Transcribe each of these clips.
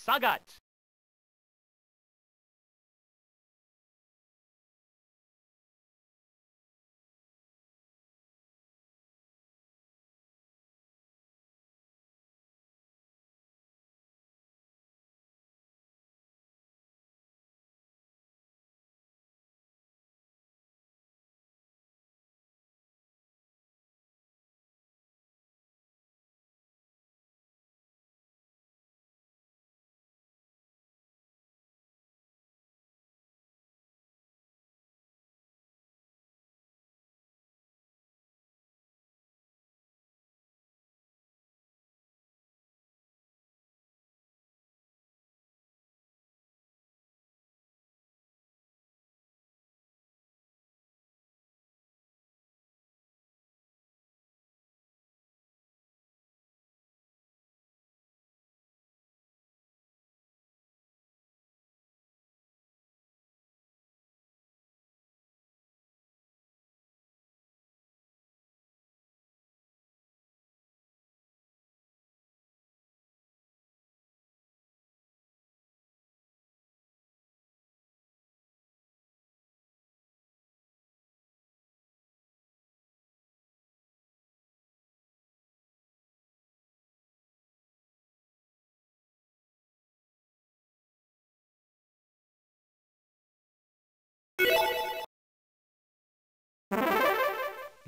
Sagat.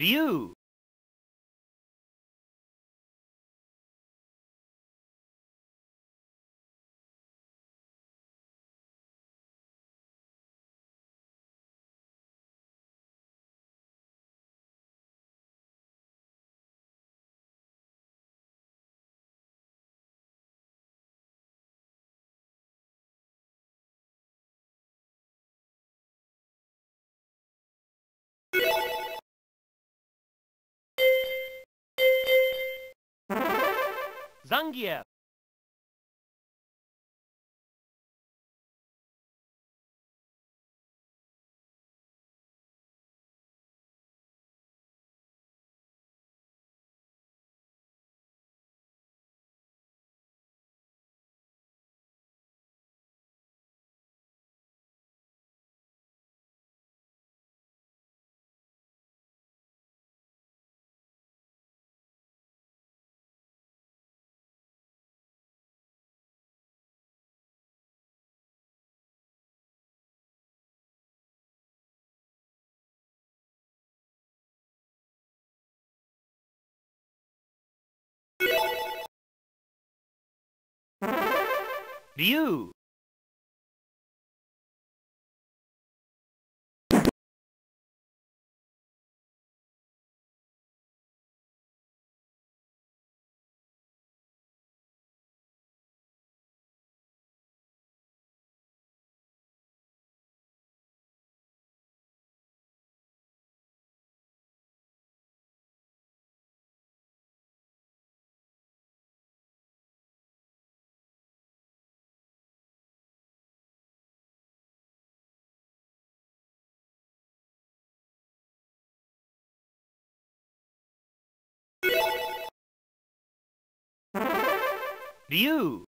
Ryu. Zangief. Ryu. Ryu.